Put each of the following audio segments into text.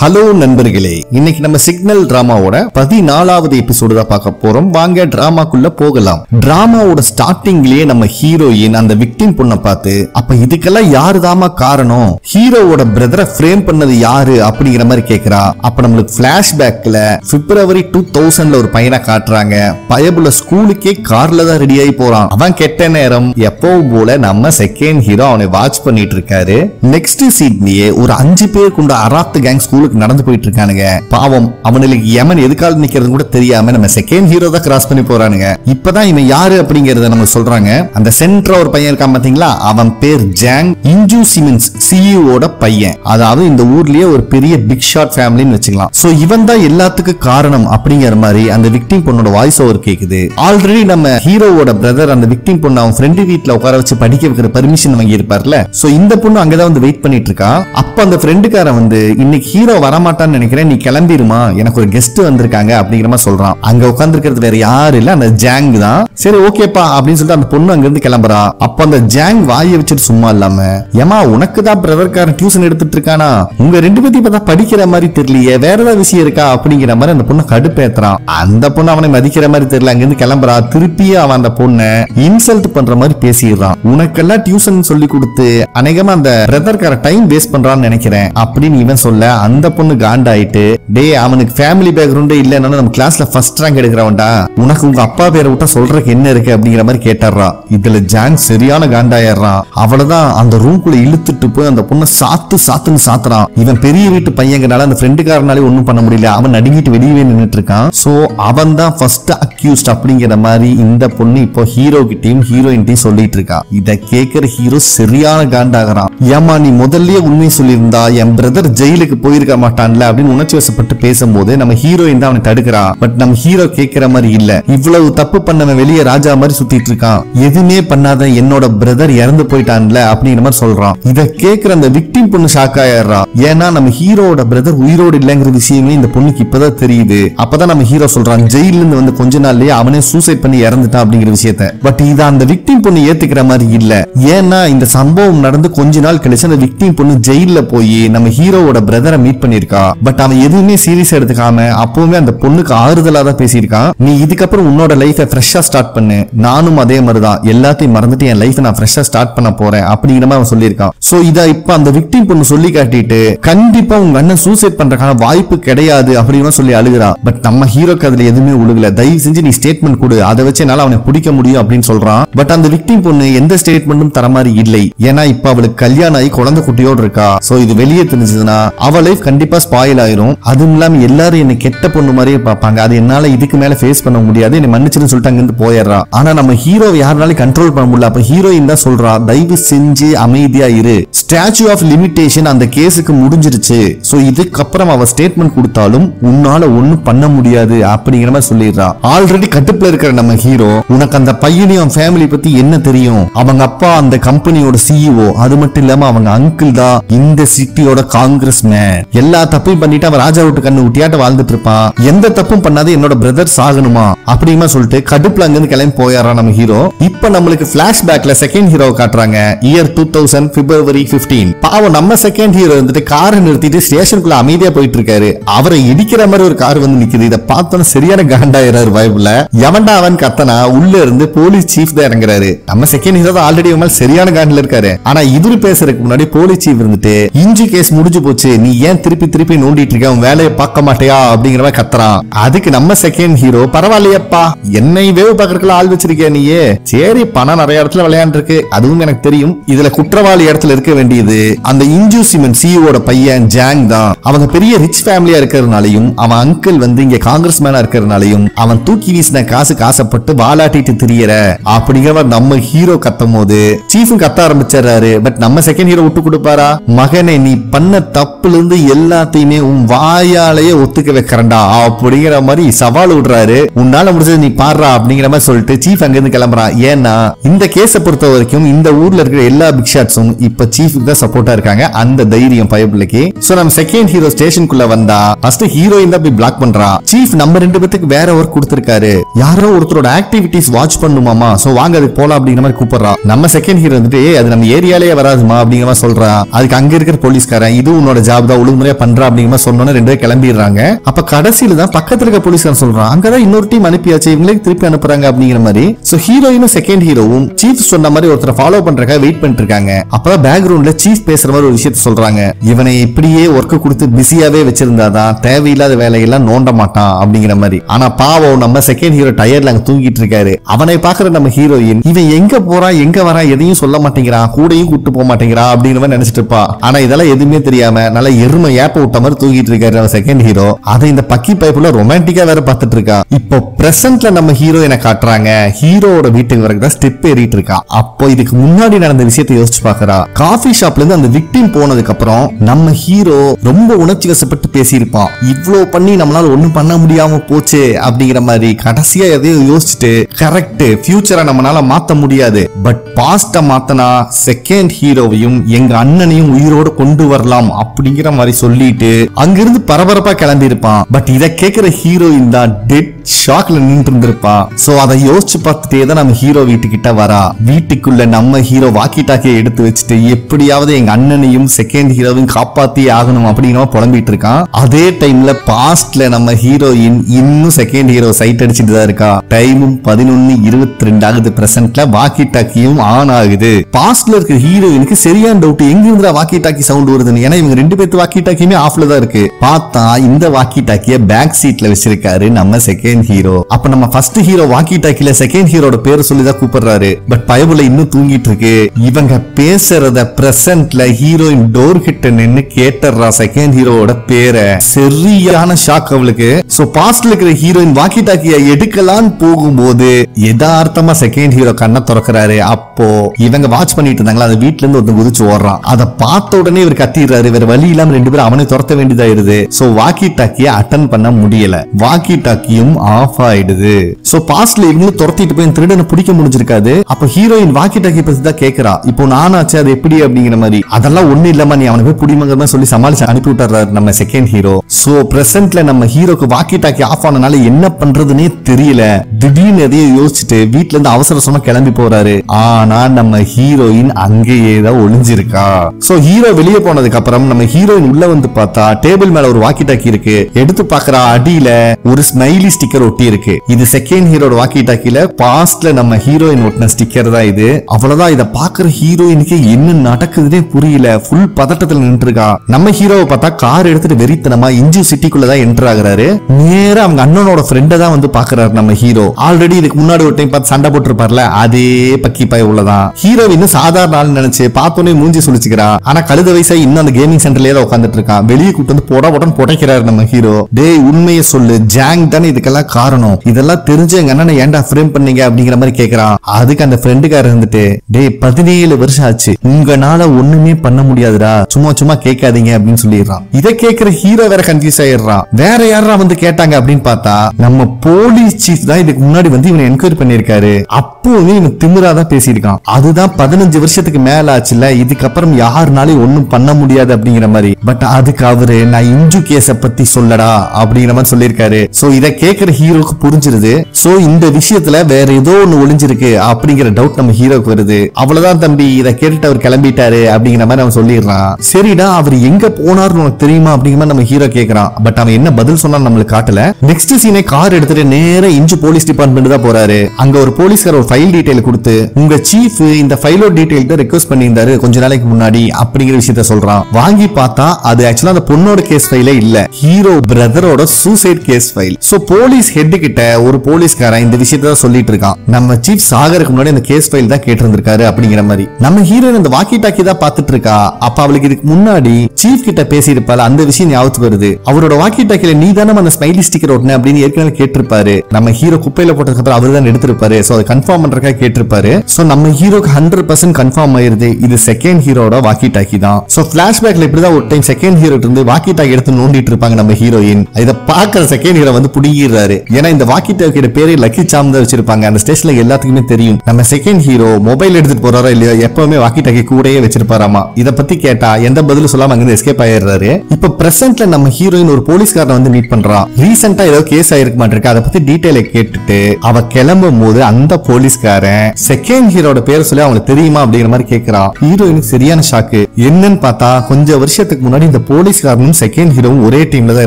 Hello நண்பர்களே இன்னைக்கு நம்ம சிக்னல் டிராமாவோட பதினாலாவது எபிசோடு தான் பார்க்க போறோம். வாங்க டிராமாக்குள்ள போகலாம். டிராமாவோட ஸ்டார்டிங்லயே நம்ம ஹீரோயின் அந்த விக்டிம் பொண்ணை பார்த்து அப்ப இதுக்கெல்லாம் யாரு தாமா காரணம்? ஹீரோவோட பிரதரை ஃப்ரேம் பண்ணது யாரு? அப்படிங்கிற மாதிரி கேக்குறா. அப்ப நம்மளுக்கு பிளாஷ்பேக்ல பிப்ரவரி டூ தௌசண்ட்ல ஒரு பையனை காட்டுறாங்க. பயபுல ஸ்கூலுக்கே கார்ல தான் ரெடி ஆகி போறான். அவன் கெட்ட நேரம். எப்பவும் போல நம்ம செகண்ட் ஹீரோ அவனை வாட்ச் பண்ணிட்டு இருக்காரு. நெக்ஸ்ட் சீட்லயே ஒரு அஞ்சு பேர் கொண்ட அராத்து கேங் ஸ்கூலுக்கு நடந்து போயிட்டு இருக்கானுங்க பாவம் அவனுக்கு யமன் எதுக்கால நிக்கிறது கூட தெரியாம நம்ம செகண்ட் ஹீரோ தான் கிராஸ் பண்ணி போறானுங்க. இப்பதான் இவன் யாரு அப்படிங்கறத நம்ம சொல்றாங்க. அந்த சென்ட்ரா ஒரு பையன் இருக்கான் பாத்தீங்களா? அவன் பேர் ஜாங். இன்ஜூ சிமென்ஸ் சிஇஓட பையன். அதாவது இந்த ஊர்லயே ஒரு பெரிய பிக் ஷாட் ஃபேமிலின்னு வச்சுக்கலாம். சோ இவன் தான் எல்லாத்துக்கும் காரணம் அப்படிங்கிற மாதிரி அந்த விக்டிம் பொண்ணோட வாய்ஸ் ஓவர் கேக்குது. ஆல்ரெடி நம்ம ஹீரோவோட பிரதர் அந்த விக்டிம் பொண்ணு அவன் ஃப்ரெண்டு வீட்டுல உட்கார வச்சு படிக்க வைக்கிற பர்மிஷன் வாங்கி இருப்பார்ல சோ இந்த பொண்ணு அங்கதான் வந்து வெயிட் பண்ணிட்டு இருக்கா. அப்ப அந்த ஃப்ரெண்டுக்காரன் வந்து இன்னைக்கு ஹீரோ வரமாட்டான்னு நினைக்கிறேன். நீ கிளம்பிடுமா எனக்கு ஒரு கெஸ்ட் வந்திருக்காங்க அப்படிங்கிற மாதிரி சொல்றான். அங்க உட்காந்துருக்கிறது வேற யாரு இல்ல. அந்த ஜாங் தான். சரி ஓகேப்பா அப்படின்னு சொல்லிட்டு அந்த பொண்ணு அங்க இருந்து கிளம்புறா. அப்ப அந்த ஜாங் வாயை வச்சுட்டு சும்மா இல்லாம ஏமா உனக்கு தான் பிரதர்காரன் டியூஷன் எடுத்துட்டு இருக்கானா? உங்க ரெண்டு பேத்தையும் பார்த்தா படிக்கிற மாதிரி தெரியலையே. வேற ஏதாவது விஷயம் இருக்கா? அப்படிங்கிற மாதிரி அந்த பொண்ணு கடுப்பேத்துறான் அந்த பொண்ணு அவனை மதிக்கிற மாதிரி தெரியல. அங்கிருந்து கிளம்புறா. திருப்பியும் அவன் அந்த பொண்ணை இன்சல்ட் பண்ற மாதிரி பேசிடுறான். உனக்கெல்லாம் டியூஷன் சொல்லி கொடுத்து அநேகமா அந்த பிரதர்கார டைம் வேஸ்ட் பண்றான்னு நினைக்கிறேன். அப்படின்னு இவன் சொல்ல அந்த பொண்ணு காண்டாயிட்டு டே அவனுக்கு ஃபேமிலி பேக்ரவுண்டே இல்லைன்னா நம்ம கிளாஸ்ல ஃபர்ஸ்ட் ரேங்க் எடுக்கிறவன்டா. உனக்கு உங்க அப்பா பேரை விட்டா சொல்றதுக்கு என்ன இருக்கு அப்படிங்கிற மாதிரி கேட்டாடுறா. இதுல ஜாங் சரியான காண்டாயிடுறான் அவ்வளவுதான் அந்த ரூம்குள்ள இழுத்துட்டு போய் அந்த பொண்ணை சாத்து சாத்துன்னு சாத்துறான். இவன் பெரிய வீட்டு பையங்கனால அந்த ஃப்ரெண்டுக்காரனாலே ஒண்ணும் பண்ண முடியல. அவன் நடுங்கிட்டு வெளியவே நின்னுட்டு இருக்கான். சோ அவன் தான் ஃபர்ஸ்ட் அக்யூஸ்ட் அப்படிங்கிற மாதிரி இந்த பொண்ணு இப்போ ஹீரோ கிட்டயும் ஹீரோயின் சொல்லிட்டு இருக்கா. இத கேட்கிற ஹீரோ சரியான காண்டாகிறான். ஏமா நீ முதல்லயே உண்மை சொல்லியிருந்தா என் பிரதர் ஜெயிலுக்கு போயிருக்க மாட்டான்ல அப்படின்னு உணர்ச்சி வசப்பட்டு பேசும்போது நம்ம ஹீரோயின் தான் அவனை தடுக்கிறா. பட் நம்ம ஹீரோ கேட்கிற மாதிரி இல்ல. இவ்வளவு தப்பு பண்ணவன் வெளியே ராஜா மாதிரி சுத்திட்டு இருக்கான். எதுவுமே பண்ணாத என்னோட பிரதர் இறந்து போயிட்டான்ல அப்படிங்கிற மாதிரி சொல்றான். இத கேட்கிற அந்த விக்டிம் பொண்ணு ஷாக் ஆயிடுறான் ஏன்னா நம்ம ஹீரோட பிரதர் உயிரோடு இல்லைங்கிற விஷயமே இந்த பொண்ணுக்கு இப்பதான் தெரியுது. அப்பதான் நம்ம ஹீரோ சொல்றான் ஜெயில இருந்து வந்து கொஞ்ச நாள்லயே அவனே சூசைட் பண்ணி இறந்துட்டான் அப்படிங்கிற விஷயத்த. பட் இத அந்த விக்டிம் பொண்ணு ஏத்துக்கிற மாதிரி இல்ல. ஏன்னா இந்த சம்பவம் நடந்து கொஞ்ச நாள் கழிச்சு அந்த விக்டிம் பொண்ணு ஜெயில போய் நம்ம ஹீரோவோட பிரதரை மீட் பண்ணிருக்கா பட் அவன் எதுவும் சீரியஸ் எடுத்துக்காம அப்பவுமே அந்த பொண்ணுக்கு ஆறுதலா தான் பேசியிருக்கான். நீ இதுக்கப்புறம் உன்னோட லைஃபை ஃப்ரெஷ்ஷா ஸ்டார்ட் பண்ணு. நானும் அதே மாதிரிதான். எல்லாத்தையும் மறந்துட்டு என் லைஃபை நான் ஃப்ரெஷ்ஷா ஸ்டார்ட் பண்ண போறேன் அப்படிங்கிற மாதிரி அவன் சொல்லியிருக்கான். சோ இதை இப்ப அந்த விக்டிம் பொண்ணு சொல்லி காட்டிட்டு கண்டிப்பா உங்க அண்ணன் சூசைட் பண்றதுக்கான வாய்ப்பு கிடையாது அப்படின்னு சொல்லி அழுகிறா. பட் நம்ம ஹீரோக்கு அதுல எதுவுமே உழுகல. தயவு செஞ்சு நீ ஸ்டேட்மெண்ட் கொடு. அதை வச்சு என்னால அவனை பிடிக்க முடியும் அப்படின்னு சொல்றான். பட் அந்த விக்டிம் பொண்ணு எந்த ஸ்டேட்மெண்ட்டும் தர மாதிரி இல்லை. ஏன்னா இப்ப அவளுக்கு கல்யாணம் ஆகி குழந்தை குட்டியோடு இருக்கா. சோ இது வெளியே தெரிஞ்சதுன்னா அவ லைஃப் கண்டிப்பா ஸ்பாயில் ஆயிரும். அதுவும் இல்லாமல் எல்லாரும் என்னை கெட்ட பொண்ணு மாதிரியே பார்ப்பாங்க. அது என்னால் இதுக்கு மேலே ஃபேஸ் பண்ண முடியாது. என்னை மன்னிச்சுன்னு சொல்லிட்டு அங்கேருந்து போயிடுறா. ஆனால் நம்ம ஹீரோ யாருனாலும் கண்ட்ரோல் பண்ண முடியல. அப்போ ஹீரோயின் தான் சொல்றா தயவு செஞ்சு அமைதியா இரு. ஸ்டாச்சு ஆஃப் லிமிடேஷன் அந்த கேஸுக்கு முடிஞ்சிருச்சு. ஸோ இதுக்கப்புறம் அவ ஸ்டேட்மெண்ட் கொடுத்தாலும் உன்னால ஒன்றும் பண்ண முடியாது அப்படிங்கிற மாதிரி சொல்லிடுறா. ஆல்ரெடி கட்டுப்புல இருக்கிற நம்ம ஹீரோ உனக்கு அந்த பையனையும் ஃபேமிலி பத்தி என்ன தெரியும்? அவங்க அப்பா அந்த கம்பெனியோட சிஇஓ அது மட்டும் இல்லாம அவங்க அங்கிள் தான் இந்த சிட்டியோட காங்கிரஸ் மேன் எல்லா தப்பையும் பண்ணிட்டு அவன் ராஜா விட்டு கண்ணு ஊட்டியாட்ட வாழ்ந்துட்டு இருப்பான். எந்த தப்பும் பண்ணாத என்னோட பிரதர் சாகணுமா? அப்படிமா சொல்லிட்டு கடுப்புல அங்கிருந்து கிளம்பி போயாரா நம்ம ஹீரோ இப்ப நம்மளுக்கு பிளாஷ்பேக்ல செகண்ட் ஹீரோ காட்டுறாங்க. Year two thousand February fifteen பாவம் நம்ம செகண்ட் ஹீரோ வந்துட்டு காரை நிறுத்திட்டு ஸ்டேஷனுக்குள்ள அமைதியா போயிட்டு இருக்காரு. அவரை இடிக்கிற மாதிரி ஒரு கார் வந்து நிக்குது. இதை பார்த்தோன்னு சரியான காண்டாயிராரு பயப்புல. எவன்டா அவன் கத்தனா உள்ள இருந்து போலீஸ் சீஃப் தான் இறங்குறாரு. நம்ம செகண்ட் ஹீரோ தான் ஆல்ரெடி மேல சரியான காண்டில் இருக்காரு. ஆனா இவரு பேசுறதுக்கு முன்னாடி போலீஸ் சீஃப் இருந்துட்டு இஞ்சி கேஸ் முடிஞ்சு போச்சு. நீ ஏன் திருப்பி திருப்பி நோண்டிட்டு இருக்க? வேலையை பார்க்க மாட்டியா அப்படிங்கிற மாதிரி கத்துறான். அதுக்கு நம்ம செகண்ட் ஹீரோ பரவாயில்லையப்பா. என்னை வேவு பார்க்கறதுக்குள்ள ஆள் வச்சிருக்கிய நீயே? சரி பணம் நிறைய இடத்துல விளையாண்டு இருக்கு அதுவும் எனக்கு தெரியும். இதுல குற்றவாளி இடத்துல இருக்க வேண்டியது. அந்த இன்ஜூ சிமெண்ட் சிஇஓட பையன் ஜாங் தான். அவங்க பெரிய ரிச் ஃபேமிலியா இருக்கிறதுனாலையும் அவன் அங்கிள் வந்து இங்க காங்கிரஸ் மேனா இருக்கிறதுனாலையும் அவன் தூக்கி வீசின காசு காசப்பட்டு வாலாட்டிட்டு திரியற. அப்படிங்கிற நம்ம ஹீரோ கத்தும் போது சீஃபும் கத்த ஆரம்பிச்சிடுறாரு. பட் நம்ம செகண்ட் ஹீரோ விட்டு கொடுப்பாரா? மகனே நீ பண்ண தப்புல இருந்து எல்லாத்தையுமே உன் வாய் வாயாலேயே ஒத்துக்க வைக்கிறண்டா அப்படிங்கிற மாதிரி சவால் விடுறாரு. உன்னால முடிஞ்சது நீ பாடுறா அப்படிங்கிற மாதிரி சொல்லிட்டு சீஃப் அங்கிருந்து கிளம்புறான். ஏன்னா இந்த கேஸை பொறுத்த வரைக்கும் இந்த ஊர்ல இருக்கிற எல்லா பிக் ஷாட்ஸும் இப்ப சீஃபுக்கு தான் சப்போர்ட்டா இருக்காங்க. அந்த தைரியம் பயப்பிள்ளைக்கு. சோ நம்ம செகண்ட் ஹீரோ ஸ்டேஷனுக்குள்ள வந்தா ஃபர்ஸ்ட் ஹீரோயின் தான் போய் பிளாக் பண்றா. சீஃப் நம்ம ரெண்டு பேத்துக்கு வேற ஒர்க் கொடுத்திருக்காரு. யாரோ ஒருத்தரோட ஆக்டிவிட்டிஸ் வாட்ச் பண்ணுமாமா? சோ வாங்க அதுக்கு போலாம் அப்படிங்கிற மாதிரி கூப்பிடுறா. நம்ம செகண்ட் ஹீரோ வந்துட்டு அது நம்ம ஏரியாலேயே வராதுமா? அப்படிங்கிற மாதிரி சொல்றா. அதுக்கு அங்க இருக்கிற போலீஸ்காரன் இது உன்னோட ஜாப் தான் ஒழுங்குமுறையா பண்றா அப்படிங்கிற மாதிரி சொன்னோன்னு ரெண்டு பேரும் கிளம்பிடுறாங்க. அப்ப கடைசியில தான் பக்கத்துல இருக்க போலீஸ்காரன் சொல்றான் அங்கதான் இன்னொரு டீம் அனுப்பியாச்சு இவங்களே திருப்பி அனுப்புறாங்க அப்படிங்கிற மாதிரி. சோ ஹீரோயினும் செகண்ட் ஹீரோவும் சீஃப் சொன்ன மாதிரி ஒருத்தரை ஃபாலோ பண்றதுக்காக வெயிட் பண்ணிட்டு இருக்காங்க. அப்பதான் பேக்ரவுண்ட்ல சீஃப் பேசுற மாதிரி ஒரு விஷயத்த சொல்றாங்க. இவனை இப்படியே ஒர்க் கொடுத்து பிஸியாவே வச்சிருந்தாதான் தேவையில்லாத வேலையெல்லாம் நோண்ட மாட்டான் அப்படிங்கிற மாதிரி. ஆனா பாவம் நம்ம செகண்ட் ஹீரோ டயர்ல அங்க தூங்கிட்டு இருக்காரு. அவனை பாக்குற நம்ம ஹீரோயின் இவன் எங்க போறான் எங்க வரா எதையும் சொல்ல மாட்டேங்கிறான் கூடயும் கூட்டு போக மாட்டேங்கிறான் அப்படிங்கிற மாதிரி நினைச்சிட்டு இருப்பா. ஆனா இதெல்லாம் எதுவுமே தெரியாம நல்ல எருமை ஏப்ப விட்ட மாதிரி தூங்கிட்டு இருக்காரு. நம்ம செகண்ட் ஹீரோ அதை இந்த பக்கி பைப்புல ரொமான்டிக்கா வேற பார்த்துட்டு இருக்கா. இப்போ பிரசன்ட்ல நம்ம ஹீரோயினை காட்டுறாங்க. ஹீரோவோட வீட்டுக்கு வரைக்கும் தான் ஸ்டெப் ஏறிட்டு இருக்கா. அப்போ இதுக்கு முன்னாடி நடந்த விஷயத்தை யோசிச்சு பாக்குறா. காஃபி ஷாப்ல இருந்து அந்த விக்டிம் போனதுக்கு அப்புறம் நம்ம ஹீரோ ரொம்ப உணர்ச்சி வசப்பட்டு பேசியிருப்பான் இவ்வளவு பண்ணி நம்மளால ஒண்ணும் பண்ண முடியாம போச்சு அப்படிங்கிற மாதிரி கடைசியா எதையோ யோசிச்சுட்டு கரெக்ட் ஃபியூச்சரை நம்மளால மாத்த முடியாது. பட் பாஸ்ட மாத்தனா செகண்ட் ஹீரோவையும் எங்க அண்ணனையும் உயிரோட கொண்டு வரலாம் அப்படிங்கிற மாதிரி சொல்லிட்டு அங்கிருந்து பரபரப்பா கிளம்பி இருப்பான் பட் இத கேக்குற ஹீரோயின் தான் டெட் ஷாக்ல நின்று இருந்திருப்பா சோ அதை யோசிச்சு பார்த்துட்டே தான் நம்ம ஹீரோ வீட்டுக்கிட்ட வரா. வீட்டுக்குள்ள நம்ம ஹீரோ வாக்கி டாக்கியை எடுத்து வச்சுட்டு எப்படியாவது எங்க அண்ணனையும் செகண்ட் ஹீரோவையும் காப்பாத்தி ஆகணும் அப்படின்னு புலம்பிட்டு இருக்கான். அதே டைம்ல பாஸ்ட்ல நம்ம ஹீரோயின் இன்னும் செகண்ட் ஹீரோ சைட் அடிச்சுட்டு தான் இருக்கா. டைமும் பதினொன்னு இருபத்தி ரெண்டு ஆகுது பிரசன்ட்ல வாக்கி டாக்கியும் ஆன் ஆகுது. பாஸ்ட்ல இருக்கிற ஹீரோயினுக்கு சரியான டவுட் எங்க இருந்தா வாக்கி டாக்கி சவுண்ட் வருதுன்னு? ஏன்னா இவங்க ரெண்டு பேர்த்து வாக்கி டாக்கியுமே ஆஃப்ல தான் இருக்கு. பார்த்தா இந்த வாக்கி டாக்கிய பேக் சீட்ல வச்சிருக்காரு நம்ம செகண்ட் ஹீரோ அப்ப நம்ம ஃபர்ஸ்ட் ஹீரோ வாக்கி டாக்கில செகண்ட் ஹீரோட பேர் சொல்லிதான் கூப்பிடுறாரு. பட் பயபுல இன்னும் தூங்கிட்டு இருக்கு இவங்க பேசுறத பிரசன்ட்ல ஹீரோயின் டோர் கிட்ட நின்னு கேட்டுறா செகண்ட் ஹீரோவோட பேரை. சரியான ஷாக் அவளுக்கு. சோ பாஸ்ட்ல இருக்கிற ஹீரோயின் வாக்கி டாக்கிய எடுக்கலான்னு போகும்போது எதார்த்தமா செகண்ட் ஹீரோ கண்ணை திறக்கிறாரு. அப்போ இவங்க வாட்ச் பண்ணிட்டு இருந்தாங்களா? அந்த வீட்ல இருந்து ஒருத்தன் குதிச்சு ஓடுறான். அதை பார்த்த உடனே இவர் கத்திடுறாரு. வேற வழி இல்லாம ரெண்டு பேரும் அவனை துரத்த வேண்டியதாயிருது. சோ வாக்கி டாக்கிய அட்டன் பண்ண முடியல. வாக்கி டாக்கியும் ஆஃப் ஆயிடுது சோ பாஸ்ட்ல இவங்களும் துரத்திட்டு போய் திருடனை பிடிக்க முடிஞ்சிருக்காது. அப்ப ஹீரோயின் வாக்கி டாக்கி பத்தி தான் கேக்குறா. இப்போ நானாச்சு அது எப்படி அப்படிங்கிற மாதிரி. அதெல்லாம் ஒண்ணு இல்லாம நீ அவனை போய் பிடிமங்கிற மாதிரி சொல்லி சமாளிச்சு அனுப்பி விட்டுறாரு நம்ம செகண்ட் ஹீரோ சோ பிரசன்ட்ல நம்ம ஹீரோக்கு வாக்கி டாக்கி ஆஃப் ஆனனால என்ன பண்றதுன்னே தெரியல. திடீர்னு எதையோ யோசிச்சுட்டு வீட்ல இருந்து அவசரமா கிளம்பி போறாரு. ஆனா நம்ம ஹீரோயின் அங்கேயே தான் ஒளிஞ்சிருக்கா. சோ ஹீரோ வெளியே போனதுக்கு அப்புறம் நம்ம ஹீரோயின் உள்ள வந்து பார்த்தா டேபிள் மேல ஒரு வாக்கி டாக்கி இருக்கு. எடுத்து பாக்குற அடியில ஒரு ஸ்மைலி ஸ்டிக்கர் ஒட்டி இருக்கு. இது செகண்ட் ஹீரோட வாக்கி டாக்கில பாஸ்ட்ல நம்ம ஹீரோயின் ஒட்டின ஸ்டிக்கர் தான் இது. அவ்வளவுதான் இத பாக்குற ஹீரோயினுக்கு என்ன நடக்குதுன்னே புரியல. ஃபுல் பதட்டத்துல நின்று இருக்கா நம்ம ஹீரோவை பார்த்தா கார் எடுத்துட்டு வெறித்தனமா இஞ்சி சிட்டிக்குள்ளதான் என்டர் ஆகுறாரு. நேரா அவங்க அண்ணனோட ஃப்ரெண்டை தான் வந்து பாக்குறாரு நம்ம ஹீரோ ஆல்ரெடி இதுக்கு முன்னாடி ஒரு டைம் பார்த்து சண்டை போட்டிருப்பார்ல அதே பக்கி பாய் உள்ளதான். ஹீரோ இன்னும் சாதாரண ஆள் நினைச்சு பார்த்தோன்னே மூஞ்சி சுழிச்சுக்கிறா. ஆனா கழுத வயசா இன்னும் அந்த கேமிங் சென்டர்லயே தான் உட்காந்துட்டு இருக்கான் வெளியே கூட்டு வந்து போட போட்டன்னு புடைக்கிறாரு நம்ம ஹீரோ டேய் உண்மையை சொல்லு. ஜாங் தானே இதுக்கெல்லாம் காரணம். இதெல்லாம் தெரிஞ்சு எங்க அண்ணனை ஏன்டா ஃப்ரேம் பண்ணீங்க அப்படிங்கிற மாதிரி கேக்குறான். அதுக்கு அந்த ஃப்ரெண்டுக்காரர் இருந்துட்டு டேய் பதினேழு வருஷம் ஆச்சு. உங்களால ஒண்ணுமே பண்ண முடியாதுடா. சும்மா சும்மா கேட்காதீங்க அப்படின்னு சொல்லிடுறான். இதை கேட்கிற ஹீரோ வேற கன்ஃபியூஸ் ஆயிடுறான். வேற யாரா வந்து கேட்டாங்க அப்படின்னு பார்த்தா நம்ம போலீஸ் சீஃப் தான் இதுக்கு முன்னாடி வந்து இவனை என்கொயரி பண்ணிருக்காரு அப்போவே இவன் திமிராதான் பேசியிருக்கான். அதுதான் பதினஞ்சு வருஷத்துக்கு மேல ஆச்சுல இதுக்கப்புறம் யாருனாலும் ஒன்னும் பண்ண முடியாது அப்படிங்கிற மாதிரி. பட் அதுக்கு அவரு நான் இஞ்சு கேஸ பத்தி சொல்லடா அப்படிங்கிற மாதிரி சொல்லியிருக்காரு. சோ இத கேக்குற ஹீரோக்கு புரிஞ்சிருது. சோ இந்த விஷயத்துல வேற ஏதோ ஒண்ணு ஒளிஞ்சிருக்கு அப்படிங்கிற டவுட் நம்ம ஹீரோக்கு வருது. அவ்வளவுதான் தம்பி இத கேட்டுட்டு அவர் கிளம்பிட்டாரு அப்படிங்கிற மாதிரி அவன் சொல்லிடுறான் சரிடா அவர் எங்க போனார்னு உனக்கு தெரியுமா அப்படிங்கிற மாதிரி நம்ம ஹீரோ கேக்குறான். பட் அவன் என்ன பதில் சொன்னா நம்மளுக்கு காட்டல. நெக்ஸ்ட் சீனே கார் எடுத்துட்டு நேர இஞ்சு போலீஸ் டிபார்ட்மெண்ட் தான் போறாரு. அங்க ஒரு போலீஸ்கார ஒரு ஃபைல் டீடைல் கொடுத்து உங்க சீஃப் இந்த ஃபைலோ டீடைல் தான் ரெக்வஸ்ட் பண்ணியிருந்தாரு கொஞ்ச நாளைக்கு முன்னாடி அப்படிங்கிற விஷயத்த சொல்றான். வாங்கி பார்த்தா அது ஆக்சுவலா அந்த பொண்ணோட கேஸ் ஃபைல் இல்ல. Hero பிரதரோட suicide case file so police head கிட்ட ஒரு போலீஸ்காரன் இந்த விஷயத்த தான் சொல்லிட்டு இருக்கான். நம்ம சீஃப் சாகருக்கு முன்னாடி அந்த கேஸ் ஃபைல் தான் கேட்டிருந்திருக்காரு அப்படிங்கிற மாதிரி. நம்ம ஹீரோயின் அந்த வாக்கி டாக்கி தான் பார்த்துட்டு இருக்கா? அப்ப அவளுக்கு இதுக்கு முன்னாடி சீஃப் கிட்ட பேசியிருப்பால அந்த விஷயம் ஞாபகத்துக்கு வருது. அவரோட வாக்கி டாக்கில நீ தானே அந்த ஸ்மைலி ஸ்டிக்கர் ஒட்டின அப்படின்னு ஏற்கனவே கேட்டிருப்பாரு. நம்ம ஹீரோ குப்பையில போட்டதுக்கு அப்புறம் அவர் தான் எடுத்திருப்பாரு. சோ அதை கன்ஃபார்ம் பண்றதுக்காக கேட்டிருப்பாரு. சோ நம்ம ஹீரோக்கு ஹண்ட்ரட் பர்சன்ட் கன்ஃபார்ம் ஆயிருது. இது செகண்ட் ஹீரோட வாக்கி டாக்கி தான். சோ பிளாஷ்பேக்ல இப்படிதான் ஒரு டைம் செகண்ட் ஹீரோ இருந்து வாக்கி டாக்கி எடுத்து எடுத்து நோண்டிட்டு இருப்பாங்க நம்ம ஹீரோயின் இதை பாக்குற செகண்ட் ஹீரோ வந்து புடிங்கிடுறாரு. ஏன்னா இந்த வாக்கி டாக்கியோட பேரே லக்கி சாம் தான் வச்சிருப்பாங்க. அந்த ஸ்டேஷன்ல எல்லாத்துக்குமே தெரியும். நம்ம செகண்ட் ஹீரோ மொபைல் எடுத்துட்டு போறாரோ இல்லையோ எப்பவுமே வாக்கி டாக்கி கூடயே வச்சிருப்பாராமா? இதை பத்தி கேட்டா எந்த பதிலும் சொல்லாம அங்கிருந்து எஸ்கேப் ஆயிடுறாரு. இப்ப பிரசன்ட்ல நம்ம ஹீரோயின் ஒரு போலீஸ்காரனை வந்து மீட் பண்றான் ரீசெண்டா ஏதோ கேஸ் ஆயிருக்க மாட்டிருக்கு. அதை பத்தி டீட்டெயில கேட்டுட்டு அவ கிளம்பும் போது அந்த போலீஸ்காரன் செகண்ட் ஹீரோட பேர் சொல்லி அவங்களுக்கு தெரியுமா அப்படிங்கிற மாதிரி கேக்குறான் ஹீரோயினுக்கு சரியான ஷாக்கு என்னன்னு பார்த்தா கொஞ்சம் வருஷத்துக்கு முன்னாடி இந்த போலீஸ்காரனும் செகண்ட் ஹீரோவும் ஒரே டீம்ல தான்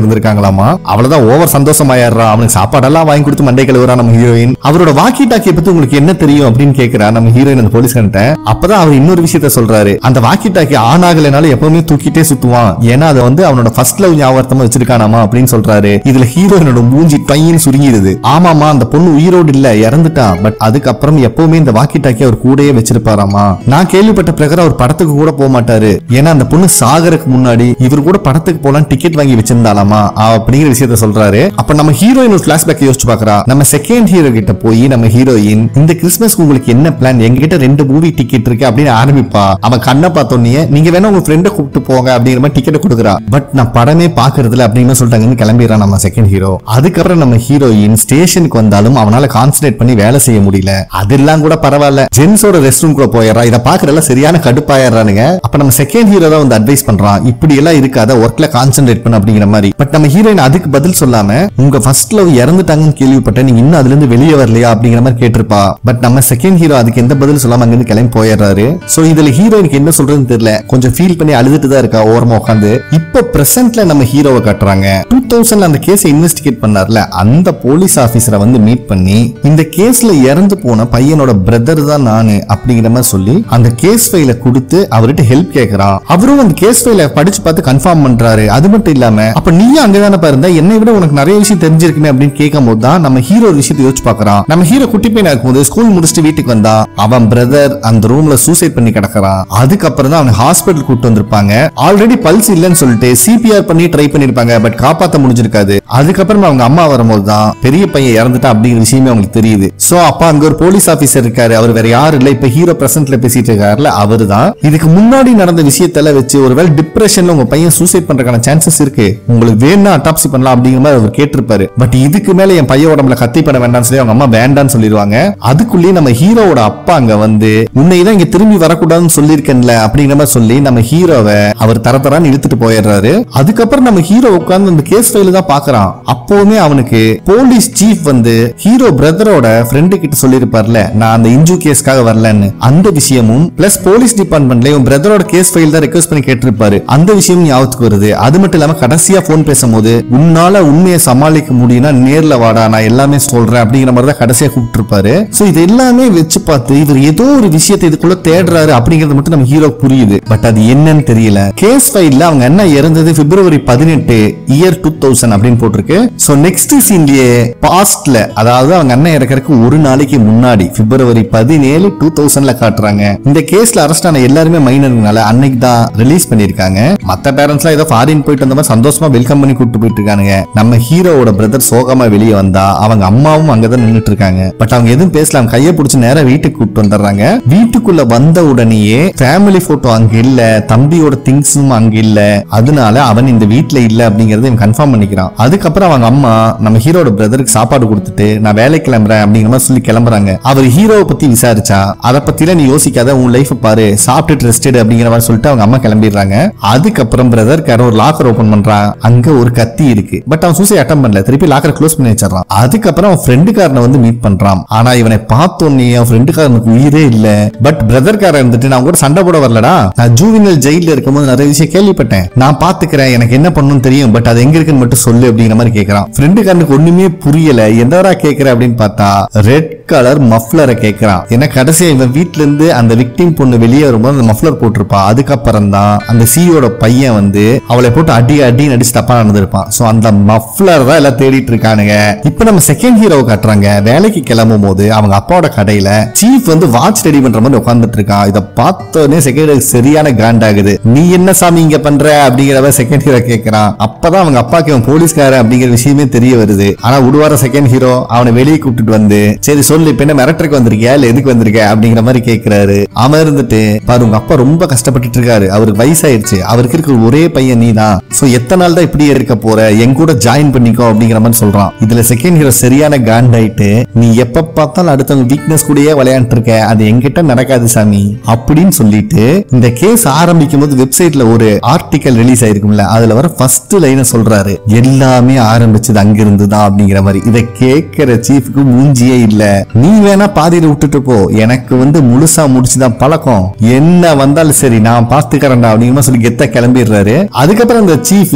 இருந்திருக்காங்களாமா அவ்வளவுதான் ஓவர் சந்தோஷமாயிடுறா. அவனுக்கு சாப்பாடெல்லாம் வாங்கி கொடுத்து மண்டை கழுவுறா நம்ம ஹீரோயின் அவரோட வாக்கி டாக்கிய பத்தி உங்களுக்கு என்ன தெரியும் அப்படின்னு கேக்குறா நம்ம ஹீரோயின் அந்த போலீஸ்காரன்ட்ட. அப்பதான் அவர் இன்னொரு விஷயத்த சொல்றாரு. அந்த வாக்கி டாக்கி ஆன் ஆகலைனால எப்பவுமே தூக்கிட்டே சுத்துவான். ஏன்னா அதை வந்து அவனோட ஃபர்ஸ்ட் லவ் ஞாபகத்தமா வச்சிருக்கானாமா அப்படின்னு சொல்றாரு. இதுல ஹீரோயினோட மூஞ்சி பையன் சுருங்கிடுது. ஆமாமா அந்த பொண்ணு உயிரோடு இல்ல இறந்துட்டா பட் அதுக்கப்புறம் எப்பவுமே இந்த வாக்கி டாக்கி அவர் கூடயே வச்சிருப்பாராமா நான் கேள்விப்பட்ட பிரகாரம் அவர் படத்துக்கு கூட போக மாட்டாரு. ஏன்னா அந்த பொண்ணு சாகருக்கு முன்னாடி இவர் கூட படத்துக்கு போலாம் டிக்கெட் வாங்கி வச்சிருந்தாலாமா? அப்படிங்கிற விஷயத்த சொல்றாரு. அப்ப நம்ம ஹீரோயின் ஒரு பிளாஷ்பேக் யோசிச்சு பாக்குறா. நம்ம செகண்ட் ஹீரோ கிட்ட போய் நம்ம ஹீரோயின் இந்த கிறிஸ்மஸ் உங்களுக்கு என்ன பிளான் எங்ககிட்ட ரெண்டு மூவி டிக்கெட் இருக்கு அப்படின்னு ஆரம்பிப்பா. அவன் கண்ணை பார்த்தோன்னே நீங்க வேணா உங்க ஃப்ரெண்டை கூப்பிட்டு போங்க அப்படிங்கிற மாதிரி டிக்கெட் கொடுக்குறா. பட் நான் படமே பாக்குறதுல அப்படின்னு சொல்லிட்டாங்கன்னு கிளம்பிடுறான் நம்ம செகண்ட் ஹீரோ அதுக்கப்புறம் நம்ம ஹீரோயின் ஸ்டேஷனுக்கு வந்தாலும் அவனால கான்சென்ட்ரேட் பண்ணி வேலை செய்ய முடியல. அதெல்லாம் கூட பரவாயில்ல. ஜென்ஸோட ரெஸ்ட் ரூம் கூட போயிடுறா. இதை பாக்குறதுல சரியான கடுப்பாயிடுறானுங்க. அப்ப நம்ம செகண்ட் ஹீரோ தான் வந்து அட்வைஸ் பண்றான். இப்படி எல்லாம் இருக்காத ஒர்க்ல கான்சென்ட்ரேட் பண்ண அப்படிங்கிற மாதிரி. பட் நம்ம ஹீரோயின் அதுக்கு பதில் சொல்லாம உங்க ஃபர்ஸ்ட் லவ் இறந்துட்டாங்கன்னு கேள்விப்பட்ட நீங்க இன்னும் அதுல இருந்து வெளியே வரலையா அப்படிங்கிற மாதிரி கேட்டிருப்பா. பட் நம்ம செகண்ட் ஹீரோ அதுக்கு எந்த பதில் சொல்லாம அங்கிருந்து கிளம்பி போயிடுறாரு. சோ இதுல ஹீரோயினுக்கு என்ன சொல்றதுன்னு தெரியல. கொஞ்சம் ஃபீல் பண்ணி அழுதுட்டு தான் இருக்கா ஓரமா உட்காந்து இப்போ பிரசன்ட்ல நம்ம ஹீரோவை காட்டுறாங்க. டூ தௌசண்ட்ல அந்த கேஸை இன்வெஸ்டிகேட் பண்ணார்ல. அந்த போலீஸ் ஆபீசரை வந்து மீட் பண்ணி இந்த கேஸ்ல இறந்து போன பையனோட பிரதர் தான் நானு அப்படிங்கிற மாதிரி சொல்லி அந்த கேஸ் ஃபைல கொடுத்து அவர்கிட்ட ஹெல்ப் கேட்கிறான் அவரும் அந்த கேஸ் ஃபைல படிச்சு பார்த்து கன்ஃபார்ம் பண்றாரு. அது மட்டும் இல்லாம அப்ப நீயும் அங்கதானே பாருந்த என்னை விட உனக்கு நிறைய விஷயம் தெரிஞ்சிருக்குமே அப்படின்னு கேட்கும் போது தான் நம்ம ஹீரோ ஒரு விஷயத்தை யோசிச்சு பாக்குறான் நம்ம ஹீரோ குட்டி பையனா இருக்கும்போது ஸ்கூல் முடிச்சுட்டு வீட்டுக்கு வந்தா அவன் பிரதர் அந்த ரூம்ல சூசைட் பண்ணி கிடக்குறான். அதுக்கப்புறம் தான் அவனை ஹாஸ்பிட்டல் கூட்டு வந்திருப்பாங்க. ஆல்ரெடி பல்ஸ் இல்லைன்னு சொல்லிட்டு சிபிஆர் பண்ணி ட்ரை பண்ணிருப்பாங்க பட் காப்பாத்த முடிஞ்சிருக்காது. அதுக்கப்புறம் அவங்க அம்மா வரும்போது தான் பெரிய பையன் இறந்துட்டா அப்படிங்கிற விஷயமே அவங்களுக்கு தெரியுது. சோ அப்ப அங்க ஒரு போலீஸ் ஆபீசர் இருக்காரு. அவர் வேற யாரும் இல்ல. இப்ப ஹீரோ பிரசன்ட்ல பேசிட்டு இருக்காருல அவரு தான் இதுக்கு முன்னாடி நடந்த விஷயத்தெல்லாம் வச்சு ஒருவேளை டிப்ரெஷன்ல உங்க பையன் சூசைட் பண்றதுக்கான சான்ஸ் சான்சஸ் இருக்கு. உங்களுக்கு வேணும்னா அட்டாப்சி பண்ணலாம் அப்படிங்கிற மாதிரி அவர் கேட்டிருப்பாரு. பட் இதுக்கு மேல என் பையன் உடம்புல கத்தி பண்ண வேண்டாம்னு சொல்லி அவங்க அம்மா வேண்டாம்னு சொல்லிடுவாங்க. அதுக்குள்ளேயே நம்ம ஹீரோவோட அப்பா அங்க வந்து உன்னை தான் இங்க திரும்பி வரக்கூடாதுன்னு சொல்லியிருக்கேன்ல அப்படிங்கிற மாதிரி சொல்லி நம்ம ஹீரோவை அவர் தர தரான்னு இழுத்துட்டு போயிடுறாரு. அதுக்கப்புறம் நம்ம ஹீரோ உட்கார்ந்து அந்த கேஸ் ஃபைல தான் பாக்குறான் அப்போவுமே அவனுக்கு போலீஸ் சீஃப் வந்து ஹீரோ பிரதரோட ஃப்ரெண்டு கிட்ட சொல்லியிருப்பார்ல நான் அந்த இன்ஜு கேஸ்க்காக வரலன்னு. அந்த விஷயமும் பிளஸ் போலீஸ் டிபார்ட்மெண்ட்ல உன் பிரதரோட கேஸ் ஃபைல் தான் ரெக்வஸ்ட் பண்ணி கேட்டிருப்பாரு. அந்த விஷயம் ஞாபகத்துக்கு வருது. அது மட்டும் இல்லாம கடைசியா போன் பேசும்போது உன்னால உண்மையை சமாளிக்க முடியும்னா நேர்ல வாடா நான் எல்லாமே சொல்றேன் அப்படிங்கிற மாதிரி தான் கடைசியா கூப்பிட்டு இருப்பாரு சோ இது எல்லாமே வச்சு பார்த்து இவர் ஏதோ ஒரு விஷயத்தை இதுக்குள்ள தேடுறாரு அப்படிங்கறது மட்டும் நம்ம ஹீரோ புரியுது. பட் அது என்னன்னு தெரியல. கேஸ் ஃபைல்ல அவங்க என்ன இறந்தது? பிப்ரவரி பதினெட்டு இயர் டூ தௌசண்ட் அப்படின்னு போட்டிருக்கு. சோ நெக்ஸ்ட் சீன்லயே பாஸ்ட்ல அதாவது அவங்க அண்ணன் இறக்கறதுக்கு ஒரு நாளைக்கு முன்னாடி பிப்ரவரி பதினேழு டூ தௌசண்ட்ல காட்டுறாங்க. இந்த கேஸ்ல அரெஸ்ட் ஆன எல்லாருமே மைனர்னால அன்னைக்கு தான் ரிலீஸ் பண்ணிருக்காங்க மத்த பேரண்ட்ஸ்லாம் ஏதோ ஃபாரின் போயிட்டு வந்த மாதிரி சந்தோஷமா வெல்கம் பண்ணி கூட்டு போயிட்டு இருக்கானுங்க நம்ம ஹீரோவோட பிரதர் சோகமா வெளியே வந்தா அவங்க அம்மாவும் அங்கதான் நின்னுட்டு இருக்காங்க பட் அவங்க எதுவும் பேசலாம் கையை பிடிச்சி நேரம் வீட்டுக்கு கூப்பிட்டு வந்துடுறாங்க. வீட்டுக்குள்ள வந்த உடனேயே ஃபேமிலி போட்டோ அங்க இல்ல தம்பியோட திங்ஸும் அங்க இல்ல. அதனால அவன் இந்த வீட்டுல இல்ல அப்படிங்கறத இவன் கன்ஃபார்ம் பண்ணிக்கிறான். அதுக்கப்புறம் அவங்க அம்மா நம்ம ஹீரோட பிரதருக்கு சாப்பாடு கொடுத்துட்டு நான் வேலைக்கு கிளம்புறேன் அப்படிங்கிற மாதிரி சொல்லி கிளம்புறாங்க. அவர் ஹீரோவை பத்தி விசாரிச்சா அதை பத்திலாம் நீ யோசிக்காத உன் லைஃப் பாரு சாப்பிட்டுட்டு ரெஸ்டட் அப்படிங்கிற மாதிரி சொல்லிட்டு அவங்க அம்மா கிளம்பிடுறாங்க. அதுக்கப்புறம் பிரதர் ஒரு லாக்கர் ஓபன் பண்றான். அங்க ஒரு கத்தி இருக்கு. பட் அவன் சூசைட் அட்டம் பண்ணல. திருப்பி லாக்கர் க்ளோஸ் பண்ணி வச்சிடறான். அதுக்கப்புறம் அவன் ஃப்ரெண்டுக்காரனை வந்து மீட் பண்றான். ஆனா இவனை பார்த்தோன்னே அவன் ஃப்ரெண்டுக்காரனுக்கு உயிரே இல்ல. பட் பிரதர்காரன் இருந்துட்டு நான் கூட சண்டை போட வரலடா. நான் ஜூவினல் ஜெயில இருக்கும்போது நிறைய விஷயம் கேள்விப்பட்டேன். நான் பாத்துக்கிறேன். எனக்கு என்ன பண்ணணும்னு தெரியும். பட் அது எங்க இருக்குன்னு மட்டும் சொல்லு அப்படிங்கிற மாதிரி கேக்குறான். ஃப்ரெண்டுக்காரனுக்கு ஒண்ணுமே புரியல. எந்தவரா கேக்குற அப்படின்னு பார்த்தா ரெட் கலர் மஃப்லரை கேக்குறான். ஏன்னா கடைசியா இவன் வீட்டுல இருந்து அந்த விக்டிம் பொண்ணு வெளியே வரும்போது அந்த மஃப்லர் போட்டிருப்பா. அதுக்கப்புறம் தான் அந்த சியோட பையன் வந்து அவளை போட்டு அடி அடி நடிச்சு தப்பா நடந்திருப்பான். ஸோ அந்த மஃப்ளர் தான் எல்லாம் தேடிட்டு இருக்கானுங்க. இப்ப நம்ம செகண்ட் ஹீரோ காட்டுறாங்க. வேலைக்கு கிளம்பும் போது அவங்க அப்பாவோட கடையில சீஃப் வந்து வாட்ச் ரெடி பண்ற மாதிரி உட்கார்ந்துட்டு இருக்கான். இதை பார்த்தோன்னே செகண்ட் ஹீரோ சரியான கிராண்ட் ஆகுது. நீ என்ன சாமி இங்க பண்ற? அப்படிங்கிறத செகண்ட் ஹீரோ கேட்கறான் அப்பதான் அவங்க அப்பாக்கு அவன் போலீஸ்கார அப்படிங்கிற விஷயமே தெரிய வருது. ஆனா உடுவார செகண்ட் ஹீரோ அவனை வெளியே கூப்பிட்டுட்டு வந்து சரி சொல்லு இப்ப என்ன மிரட்டருக்கு வந்திருக்கியா? இல்ல எதுக்கு வந்திருக்க? அப்படிங்கிற மாதிரி கேட்கிறாரு அவன் இருந்துட்டு பாரு உங்க அப்பா ரொம்ப கஷ்டப்பட்டுட்டு இருக்காரு. அவருக்கு வயசாயிருச்சு. அவருக்கு இருக்கிற ஒரே பையன் நீ தான் சோ எத்தனை நாள் தான் இப்படியே இருக்க போற? என் கூட ஜாயின் பண்ணிக்கோ அப்படிங்கிற மாதிரி சொல்றான். இதுல செகண்ட் ஹீரோ சரியான காண்டாயிட்டு நீ எப்ப பார்த்தாலும் அடுத்தவங்க வீக்னஸ் கூடயே விளையாண்டு இருக்க அது எங்கிட்ட நடக்காது சாமி. அப்படின்னு சொல்லிட்டு இந்த கேஸ் ஆரம்பிக்கும் போது வெப்சைட்ல ஒரு ஆர்டிக்கல் ரிலீஸ் ஆயிருக்கும்ல அதுல வர ஃபர்ஸ்ட் லைனை சொல்றாரு. எல்லாமே ஆரம்பிச்சது அங்கிருந்து தான் அப்படிங்கிற மாதிரி. இதை கேட்கிற சீஃப்க்கு மூஞ்சியே இல்ல. நீ வேணா பாதியில விட்டுட்டு போ. எனக்கு வந்து முழுசா முடிச்சுதான் பழக்கம். என்ன வந்தாலும் சரி நான் பாத்துக்கிறேன்டா அப்படிங்கிற சொல்லி கெத்த கிளம்பிடுறாரு. அதுக்கப்புறம் அந்த சீஃப்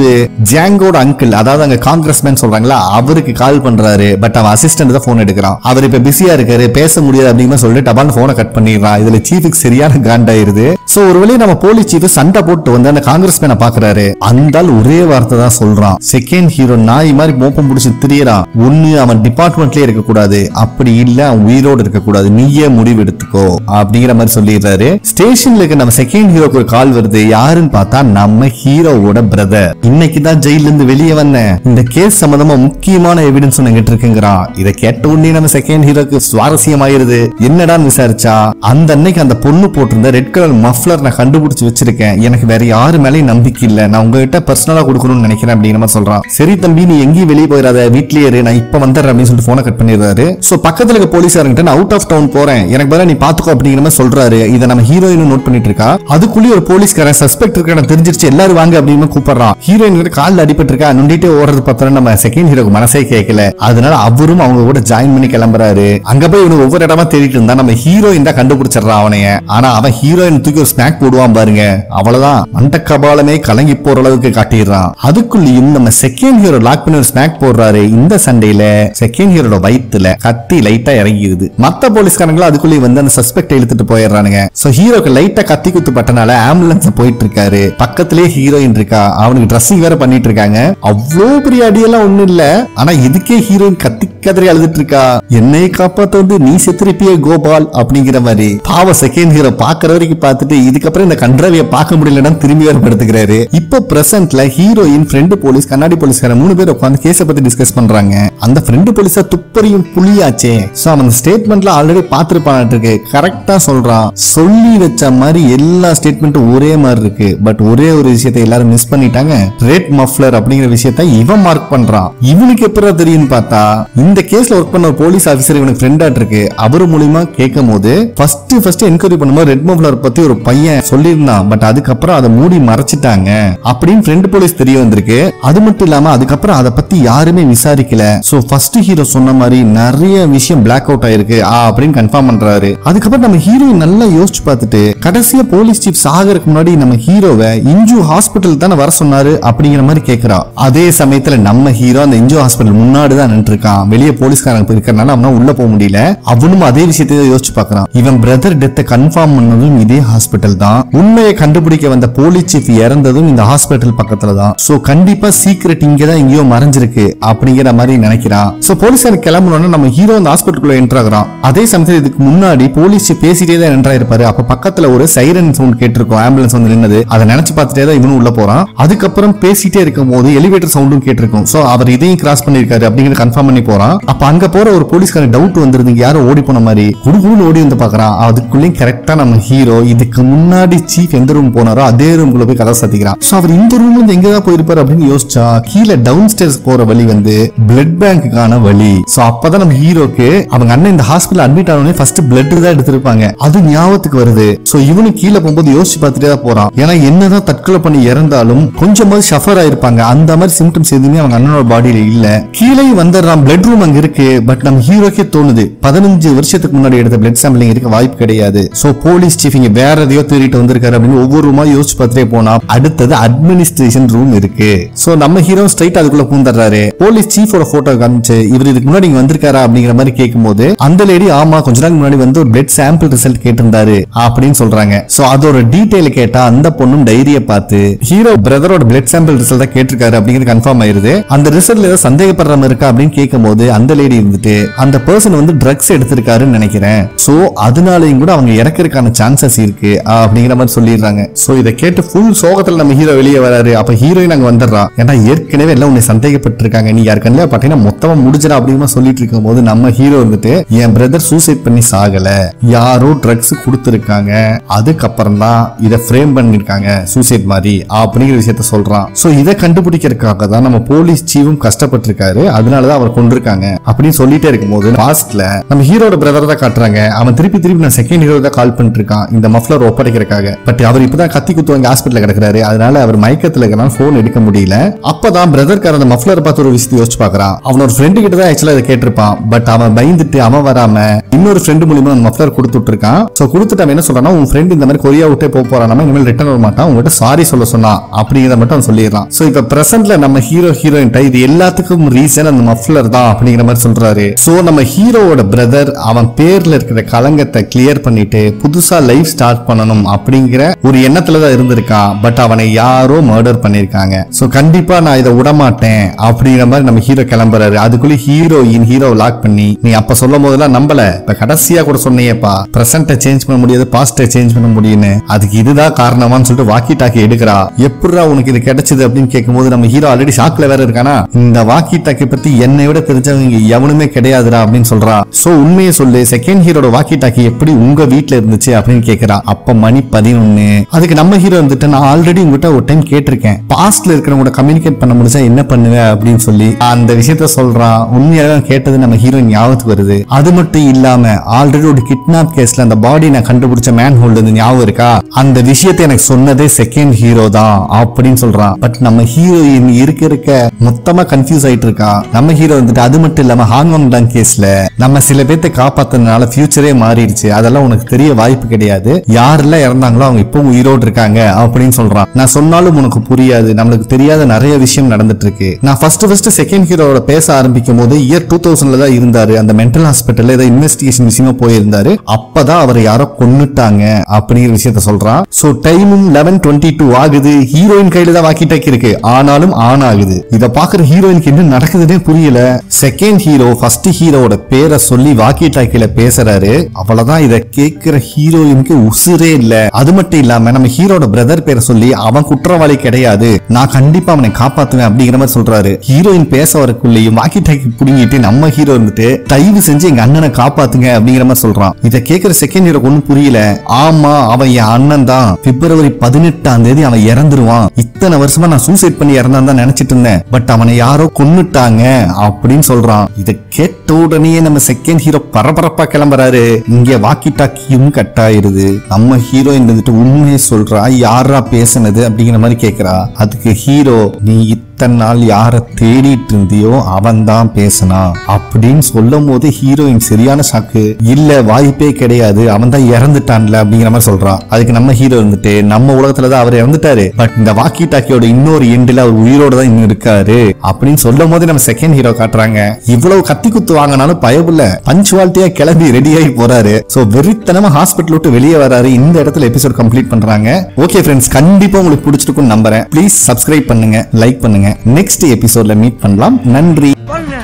ஜாங்கோட அங்கிள் அதாவது அங்க காங்கிரஸ்மேன் சொல்றாங்களா அவருக்கு கால் பண்றாரு பட் அவன் அசிஸ்டன்ட் தான் போன் எடுக்கிறான். அவர் இப்ப பிஸியா இருக்காரு பேச முடியாது அப்படிங்கிற சொல்லிட்டு டபால் போனை கட் பண்ணிடுறான். இதுல சீஃபுக்கு சரியான காண்டாயிருது சோ ஒரு வழியை நம்ம போலீஸ் சீஃப் சண்டை போட்டு வந்து அந்த காங்கிரஸ்மேனை பாக்குறாரு. அந்த ஒரே வார்த்தை தான் சொல்றான். செகண்ட் ஹீரோ நாய் மாதிரி மோப்பம் பிடிச்சி திரியறான். ஒண்ணு அவன் டிபார்ட்மெண்ட்லயே இருக்க கூடாது அப்படி இல்ல அவன் உயிரோடு இருக்க கூடாது நீயே முடிவு எடுத்துக்கோ அப்படிங்கிற மாதிரி சொல்லிடுறாரு. ஸ்டேஷன்ல இருக்க நம்ம செகண்ட் ஹீரோக்கு ஒரு கால் வருது. யாருன்னு பார்த்தா நம்ம ஹீரோவோட பிரதர் இன்னைக்கு தான் ஜெயில இருந்து வெளியே வந்தேன். இந்த கேஸ் சம்பந்தமா முக்கியமான எவிடன்ஸ் என்கிட்ட இருக்குங்கிறா. இதை கேட்ட உடனே நம்ம செகண்ட் ஹீரோக்கு சுவாரஸ்யமாயிருது. என்னடான்னு விசாரிச்சா அந்த அன்னைக்கு அந்த பொண்ணு போட்டிருந்த ரெட் கலர் மஃப்ளர் நான் கண்டுபிடிச்சு வச்சிருக்கேன். எனக்கு வேற யாரு மேலயும் நம்பிக்கை இல்ல. நான் உங்ககிட்ட பர்சனலா கொடுக்கணும்னு நினைக்கிறேன் அப்படிங்கிற மாதிரி சொல்றான் சரி தம்பி நீ எங்கேயும் வெளியே போயிடாத. வீட்லயே இரு. நான் இப்ப வந்துடுறேன் அப்படின்னு சொல்லிட்டு போனை கட் பண்ணிடுறாரு. சோ பக்கத்துல இருக்க போலீஸார்கிட்ட நான் அவுட் ஆஃப் டவுன் போறேன். எனக்கு பதிலாக நீ பாத்துக்கோ அப்படிங்கிற மாதிரி சொல்றாரு. இதை நம்ம ஹீரோயினும் நோட் பண்ணிட்டு இருக்கா. அதுக்குள்ளேயே ஒரு போலீஸ்காரன் சஸ்பெக்ட் இருக்க தெரிஞ்சிருச்சு. எல்லாரும் வாங்க அப்படின்னு கூப்பிடுறான். ஹீரோயின் கிட்ட அடிபட்டு இருக்கா நுண்டிட்டு ஓடுறது பார்த்தோன்னா நம்ம செகண்ட் ஹீரோக்கு மனசே கேட்கல அதனால அவரும் அவங்க கூட ஜாயின் பண்ணி கிளம்புறாரு. அங்க போய் இவனுக்கு ஒவ்வொரு இடமா தேடிட்டு இருந்தா நம்ம ஹீரோயின் தான் கண்டுபிடிச்சிடறான் அவனைய. ஆனா அவன் ஹீரோயின் தூக்கி ஒரு ஸ்நாக் போடுவான் பாருங்க. அவ்வளவுதான். மண்ட கபாலமே கலங்கி போற அளவுக்கு காட்டிடுறான். அதுக்குள்ளேயும் நம்ம செகண்ட் ஹீரோ லாக் பண்ணி ஒரு ஸ்நாக் போடுறாரு. இந்த சண்டையில செகண்ட் ஹீரோட வயித்துல கத்தி லைட்டா இறங்கிடுது மத்த போலீஸ்காரங்களும் அதுக்குள்ளேயே வந்து அந்த சஸ்பெக்ட் இழுத்துட்டு போயிடுறானுங்க. சோ ஹீரோக்கு லைட்டா கத்தி குத்து பட்டனால ஆம்புலன்ஸ் போயிட்டு இருக்காரு. பக்கத்திலேயே ஹீரோயின் இருக்கா? அவனுக்கு ட்ரெஸ்ஸிங் வேற பண்ணிட்டு இருக்காங்க. அவ்வளோ பெரிய அடியெல்லாம் ஒண்ணும் இல்ல. ஆனா இதுக்கே ஹீரோயின் கத்தி கதறி அழுதுட்டு இருக்கா என்னை காப்பாத்த வந்து நீ செத்துருப்பியே கோபால் அப்படிங்கிற மாதிரி. பாவ செகண்ட் ஹீரோ பாக்குற வரைக்கும் பார்த்துட்டு இதுக்கப்புறம் இந்த கன்றாவிய பார்க்க முடியலன்னா திரும்பி வேற படுத்துக்கிறாரு இப்ப பிரசன்ட்ல ஹீரோயின் ஃப்ரெண்டு போலீஸ் கண்ணாடி போலீஸ்கார மூணு பேர் உட்காந்து கேஸ பத்தி டிஸ்கஸ் பண்றாங்க. அந்த ஃப்ரெண்டு போலீஸா துப்பறியும் புலியாச்சே. சோ அவன் ஸ்டேட்மெண்ட்ல ஆல்ரெடி பாத்துருப்பான் இருக்கு. கரெக்டா சொல்றான். சொல்லி வச்ச மாதிரி எல்லா ஸ்டேட்மெண்ட்டும் ஒரே மாதிரி இருக்கு. பட் ஒரே ஒரு விஷயத்தை எல்லாரும் மிஸ் பண்ணிட்டாங்க. ரெட் மஃப்ளர் அப்படிங்கிற விஷயத்தை இவன் மார்க் பண்றான். இவனுக்கு எப்படா தெரியும்னு பார்த்தா இந்த கேஸ்ல ஒர்க் பண்ண ஒரு போலீஸ் ஆபீசர் இவனுக்கு ஃப்ரெண்டாட் இருக்கு. அவர் மூலியமா கேட்கும் போது ஃபர்ஸ்ட் ஃபர்ஸ்ட் என்கொயரி பண்ணும்போது ரெட் மஃப்ளர் பத்தி ஒரு பையன் சொல்லியிருந்தான். பட் அதுக்கப்புறம் அதை மூடி மறைச்சிட்டாங்க. அப்படின்னு ஃப்ரெண்ட் போலீஸ் தெரிய வந்திருக்கு. அது மட்டும் இல்லாம அதுக்கப்புறம் அதை பத்தி யாருமே விசாரிக்கல. சோ ஃபர்ஸ்ட் ஹீரோ சொன்ன மாதிரி நிறைய விஷயம் பிளாக் அவுட் ஆயிருக்கு. அப்படின்னு கன்ஃபார்ம் பண்றாரு. அதுக்கப்புறம் நம்ம ஹீரோயின் நல்லா யோசிச்சு பார்த்துட்டு கடைசியா போலீஸ் சீஃப் சாகறதுக்கு முன்னாடி நம்ம ஹீரோவை இஞ்சு ஹாஸ்பிட்டல் தானே வர சொன்னாரு அப்படிங்கிற மாதிரி கேக்குறா. அதே சமயத்துல நம்ம ஹீரோ அந்த இஞ்சு ஹாஸ்பிட்டல் முன்னாடி தான் நின்று இருக்கான் வெளியே போலீஸ்காரங்க இருக்கிறனால இருக்கறனால உள்ள போக முடியல. அவனும் அதே விஷயத்தை யோசிச்சு பார்க்கறான் இவன் பிரதர் டெத்தை கன்ஃபார்ம் பண்ணதும் இதே ஹாஸ்பிட்டல் தான். உண்மையை கண்டுபிடிக்க வந்த போலீஸ் சீஃப் இறந்ததும் இந்த ஹாஸ்பிட்டல் பக்கத்துல தான். சோ கண்டிப்பா சீக்ரெட் இங்க தான் எங்கேயோ மறைஞ்சிருக்கு அப்படிங்கிற மாதிரி நினைக்கிறான். சோ போலீஸார் கிளம்பணும்னா நம்ம ஹீரோ அந்த ஹாஸ்பிட்டலுக்குள்ள என்டர் ஆகுறான். அதே சமயத்துல இதுக்கு முன்னாடி போலீஸ் பேசிட்டே தான் என்டர் ஆயிருப்பாரு. அப்ப பக்கத்துல ஒரு சைரன் சவுண்ட் கேட்டிருக்கும். ஆம்புலன்ஸ் வந்து நின்னது. அதை நினைச்சு பார்த்துட்டே தான் இவனும் உள்ள போறான். அதுக்கப்புறம் பேசிட்டே இருக்கும் போது எலிவேட்டர் சவுண்டும் கேட்டிருக்கும். சோ அவர் இதையும் கிராஸ் பண்ணிருக்காரு அப்படிங்கிற கன்ஃபார்ம் பண்ணி போறான். அப்ப அங்க போற ஒரு போலீஸ்காரன் டவுட் வந்துருது. இங்க யாரோ ஓடி போன மாதிரி. குடுகுடுன்னு ஓடி வந்து பாக்குறான் அதுக்குள்ளேயும் கரெக்டா நம்ம ஹீரோ இதுக்கு முன்னாடி சீஃப் எந்த ரூம் போனாரோ அதே ரூம்குள்ள போய் கதை சாத்திக்கிறான் சோ அவர் இந்த ரூம்ல இருந்து எங்க தான் போயிருப்பாரு அப்படின்னு யோசிச்சா கீழே டவுன் ஸ்டேர்ஸ் போற வழி வந்து பிளட் பேங்க்குக்கான வழி. சோ அப்பதான் நம்ம ஹீரோக்கு அவங்க அண்ணன் இந்த ஹாஸ்பிட்டல் அட்மிட் ஆனோடனே ஃபர்ஸ்ட் பிளட் தான் எடுத்திருப்பாங்க. அது ஞாபகத்துக்கு வருது. சோ இவனு கீழே போகும்போது யோசிச்சு பார்த்துட்டே தான் போறான். ஏன்னா என்னதான் தற்கொலை பண்ணி இறந்தாலும் கொஞ்சமாவது ஷஃபர் ஆயிருப்பாங்க. அந்த மாதிரி சிம்டம்ஸ் எதுவுமே அவங்க அண்ணனோட பாடியில இல்ல. கீழே வந்துடுறான். பிளட் ரூம் அங்க இருக்கு பட் நம்ம ஹீரோக்கே தோணுது. பதினஞ்சு வருஷத்துக்கு முன்னாடி எடுத்த பிளட் சாம்பிளிங் இருக்க வாய்ப்பு கிடையாது. சோ போலீஸ் சீஃப் இங்க வேற எதையோ தேடிட்டு வந்திருக்காரு அப்படின்னு ஒவ்வொரு ரூமா யோசிச்சு பார்த்துட்டே போனா அடுத்தது அட்மினிஸ்ட்ரேஷன் ரூம் இருக்கு. சோ நம்ம ஹீரோ ஸ்ட்ரைட் அதுக்குள்ள பூந்துடுறாரு. போலீஸ் சீஃபோட போட்டோ காமிச்சு இவர் இதுக்கு முன்னாடி இங்க வந்திருக்காரா அப்படிங்கிற மாதிரி கேட்கும்போது அந்த லேடி ஆமா கொஞ்ச நாள் முன்னாடி வந்து ஒரு பிளட் சாம்பிள் ரிசல்ட் கேட்டிருந்தாரு அப்படின்னு சொல்றாங்க. சோ அதோட டீடைல் கேட்டா அந்த பொண்ணும் டைரிய பார்த்து ஹீரோ பிரதரோட பிளட் சாம்பிள் ரிசல்ட் தான் கேட்டிருக்காரு அப்படிங்கிறது கன்ஃபார்ம் ஆயிருது. அந்த ரிசல்ட்ல ஏதாவது சந்தேகப்படுற மாதிரி இருக்கா அப்படின்னு கேட்கும் போது அந்த லேடி இருந்துட்டு அந்த பர்சன் வந்து ட்ரக்ஸ் எடுத்திருக்காருன்னு நினைக்கிறேன். சோ அதனாலயும் கூட அவங்க இறக்கறதுக்கான சான்சஸ் இருக்கு அப்படிங்கிற மாதிரி சொல்லிடுறாங்க. சோ இதை கேட்டு ஃபுல் சோகத்துல நம்ம ஹீரோ வெளியே வராரு. அப்ப ஹீரோயின் அங்க வந்துடுறான் ஏன்னா ஏற்கனவே எல்லாம் உன்னை சந்தேகப்பட்டிருக்காங்க. நீ யாரு கண்ணில் பாத்தீங்கன்னா மொத்தமா முடிஞ்சிடா அப்படின்னு சொல்லிட்டு இருக்கும் போது நம்ம ஹீரோ வந்துட்டு என் பிரதர் சூசைட் பண்ணி சாகல. யாரோ ட்ரக்ஸ் கொடுத்துருக்காங்க. அதுக்கப்புறம் தான் இதை ஃப்ரேம் பண்ணிருக்காங்க சூசைட் மாதிரி அப்படிங்கிற விஷயத்த சொல்றான். சோ இதை கண்டுபிடிக்கிறதுக்காக தான் நம்ம போலீஸ் சீவும் கஷ்டப்பட்டிருக்காரு. அதனாலதான் அவர் கொண்டிருக்காங்க அப்படின்னு சொல்லிட்டே இருக்கும்போது பாஸ்ட்ல நம்ம ஹீரோட பிரதர் தான் காட்டுறாங்க. அவன் திருப்பி திருப்பி நான் செகண்ட் ஹீரோ தான் கால் பண்ணிட்டு இருக்கான் இந்த மஃப்ளர் ஒப்படைக்கிறக்காக பட் அவர் இப்பதான் கத்தி குத்துவாங்க ஹாஸ்பிட்டல் கிடக்குறாரு. அதனால அவர் மயக்கத்துல இருக்கிறனால போன் எடுக்க முடியல. அப்பதான் பிரதர்கார அந்த மஃப்ளர் பார்த்து ஒரு விஷயத்தை யோசிச்சு பார்க்கறான். அவனோட ஃப்ரெண்டு கிட்ட தான் ஆக்சுவலா இதை கேட்டிருப்பான். பட் அவன் பயந்துட்டு அவன் வராம இன்னொரு ஃப்ரெண்டு மூலியமா அந்த மஃப்ளர் கொடுத்துட்டு இருக்கான் சோ கொடுத்துட்டு அவன் என்ன சொல்றான்னா உன் ஃப்ரெண்ட் இந்த மாதிரி கொரியா விட்டே போக போறான். இனிமேல் ரிட்டர்ன் வர மாட்டான். உங்ககிட்ட சாரி சொல்ல சொன்னா. அப்படிங்கிறத மட்டும் அவன் சொல்லிடுறான். சோ இப்ப பிரசன்ட்ல நம்ம ஹீரோ ஹீரோயின் இது எல்லாத்துக்கும் ரீசன் அந்த மஃப்ளர் தான். அப்படிங்கிற மாதிரி சொல்றாரு. சோ நம்ம ஹீரோவோட பிரதர் அவன் பேர்ல இருக்கிற கலங்கத்தை கிளியர் பண்ணிட்டு புதுசா லைஃப் ஸ்டார்ட் பண்ணணும் அப்படிங்கிற ஒரு எண்ணத்துல தான் இருந்திருக்கான் பட் அவனை யாரோ மர்டர் பண்ணிருக்காங்க. சோ கண்டிப்பா நான் இதை விடமாட்டேன் அப்படிங்கிற மாதிரி நம்ம ஹீரோ கிளம்புறாரு. அதுக்குள்ள ஹீரோயின் ஹீரோ லாக் பண்ணி நீ அப்ப சொல்லும் போதெல்லாம் நம்பல. இப்ப கடைசியா கூட சொன்னியப்பா பிரசன்ட சேஞ்ச் பண்ண முடியாது பாஸ்ட சேஞ்ச் பண்ண முடியும்னு. அதுக்கு இதுதான் காரணமான்னு சொல்லிட்டு வாக்கி டாக்கி எடுக்கிறா. எப்படிடா உனக்கு இது கிடைச்சது அப்படின்னு கேட்கும்போது நம்ம ஹீரோ ஆல்ரெடி ஷாக்ல வேற இருக்கானா? இந்த வாக்கி டாக்கி பத்தி என்னை விட தெரிஞ்ச தெரிஞ்சவங்க இங்க எவனுமே கிடையாதுடா அப்படின்னு சொல்றா. சோ உண்மையை சொல்லு செகண்ட் ஹீரோட வாக்கி டாக்கி எப்படி உங்க வீட்டுல இருந்துச்சு அப்படின்னு கேக்குறா. அப்ப மணி பதினொன்னு. அதுக்கு நம்ம ஹீரோ வந்துட்டு நான் ஆல்ரெடி உங்ககிட்ட ஒரு டைம் கேட்டிருக்கேன். பாஸ்ட்ல இருக்கிறவங்க கம்யூனிகேட் பண்ண முடிஞ்சா என்ன பண்ணுவேன் அப்படின்னு சொல்லி அந்த விஷயத்த சொல்றான் உண்மையாக கேட்டது நம்ம ஹீரோ ஞாபகத்துக்கு வருது. அது மட்டும் இல்லாம ஆல்ரெடி ஒரு கிட்னாப் கேஸ்ல அந்த பாடி நான் கண்டுபிடிச்ச மேன் ஹோல்டு ஞாபகம் இருக்கா? அந்த விஷயத்தை எனக்கு சொன்னதே செகண்ட் ஹீரோ தான் அப்படின்னு சொல்றான் பட் நம்ம ஹீரோயின் இருக்க இருக்க மொத்தமா கன்ஃபியூஸ் ஆயிட்டு இருக்கா நம்ம ஹீரோ வந்துட்டு அது மட்டும் இல்லாம ஹாங்காங் டாங் கேஸ்ல நம்ம சில பேர்த்த காப்பாத்துறதுனால ஃபியூச்சரே மாறிடுச்சு. அதெல்லாம் உனக்கு தெரிய வாய்ப்பு கிடையாது. யாரெல்லாம் இறந்தாங்களோ அவங்க இப்போ உயிரோடு இருக்காங்க அப்படின்னு சொல்றான். நான் சொன்னாலும் உனக்கு புரியாது. நம்மளுக்கு தெரியாத நிறைய விஷயம் நடந்துட்டு இருக்கு நான் ஃபர்ஸ்ட் ஃபர்ஸ்ட் செகண்ட் ஹீரோட பேச ஆரம்பிக்கும் போது இயர் டூ தௌசண்ட்ல தான் இருந்தாரு. அந்த மென்டல் ஹாஸ்பிட்டல் ஏதோ இன்வெஸ்டிகேஷன் விஷயமா போயிருந்தாரு. அப்பதான் அவரை யாரோ கொன்னுட்டாங்க அப்படிங்கிற விஷயத்த சொல்றான். சோ டைமும் லெவன் டுவெண்ட்டி டூ ஆகுது. ஹீரோயின் கையில தான் வாக்கி டாக்கி இருக்கு. ஆனாலும் ஆன் ஆகுது. இத பாக்குற ஹீரோயினுக்கு என்ன நடக்குதுன்னே புரியல. செகண்ட் ஹீரோ ஃபர்ஸ்ட் ஹீரோவோட பேரை சொல்லி வாக்கி டாக்கில பேசுறாரு. அவ்வளவுதான் இத கேக்குற ஹீரோயினுக்கு உசுரே இல்ல. அது மட்டும் இல்லாம நம்ம ஹீரோட பிரதர் பேரை சொல்லி அவன் குற்றவாளி கிடையாது. நான் கண்டிப்பா அவனை காப்பாத்துவேன் அப்படிங்கிற மாதிரி சொல்றாரு. ஹீரோயின் பேச வரக்குள்ளேயும் வாக்கி டாக்கி புடுங்கிட்டு நம்ம ஹீரோ இருந்துட்டு தயவு செஞ்சு எங்க அண்ணனை காப்பாத்துங்க அப்படிங்கிற மாதிரி சொல்றான். இத கேட்கிற செகண்ட் ஹீரோ ஒண்ணும் புரியல. ஆமா அவன் என் அண்ணன் தான். பிப்ரவரி பதினெட்டாம் தேதி அவன் இறந்துருவான். இத்தனை வருஷமா நான் சூசைட் பண்ணி இறந்தான் தான் நினைச்சிட்டு இருந்தேன். பட் அவனை யாரோ கொன்னுட்டாங்க அப்படின்னு சொல்றான். இத கேட்ட உடனே நம்ம செகண்ட் ஹீரோ பரபரப்பா கிளம்புறாரு. இங்க வாக்கி டாக்கியும் கட் ஆயிருது நம்ம ஹீரோ வந்துட்டு உண்மையை சொல்றா. யாரா பேசுனது அப்படிங்கிற மாதிரி கேக்குறா. அதுக்கு ஹீரோ நீ இத்தனை நாள் யாரை தேடிட்டு இருந்தியோ அவன் தான் பேசினா? அப்படின்னு சொல்லும் போது ஹீரோயின் சரியான ஷாக்கு இல்ல வாய்ப்பே கிடையாது. அவன் தான் இறந்துட்டான்ல அப்படிங்கிற மாதிரி சொல்றான். அதுக்கு நம்ம ஹீரோ இருந்துட்டு நம்ம உலகத்துல தான் அவர் இறந்துட்டாரு. பட் இந்த வாக்கி டாக்கியோட இன்னொரு எண்டில் அவர் உயிரோட தான் இன்னும் இருக்காரு. அப்படின்னு சொல்லும் போது நம்ம செகண்ட் ஹீரோ காட்டுறாங்க. இவ்வளவு கத்தி குத்து வாங்கினாலும் பயப்புல பஞ்சுவாலிட்டியா கிளம்பி ரெடி ஆகி போறாரு. சோ வெறித்தனமா ஹாஸ்பிட்டல் விட்டு வெளியே வராரு. இந்த இடத்துல எபிசோட் கம்ப்ளீட் பண்றாங்க. ஓகே ஃப்ரெண்ட்ஸ் கண்டிப்பா உங்களுக்கு பிடிச்சிருக்கும்னு நம்புறேன். ப்ளீஸ் சப்ஸ்கிரைப் பண்ணுங்க லைக் பண்ணுங்க. நெக்ஸ்ட் எபிசோட்ல மீட் பண்ணலாம். நன்றி. பாருங்க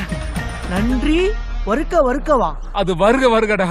நன்றி. வருக்க வருக்கவா அது வருக வருகடா.